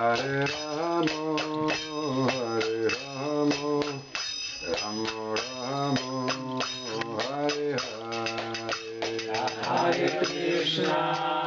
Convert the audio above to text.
Hare Rama, Hare Rama, Rama Rama, Hare Hare. Hare Krishna,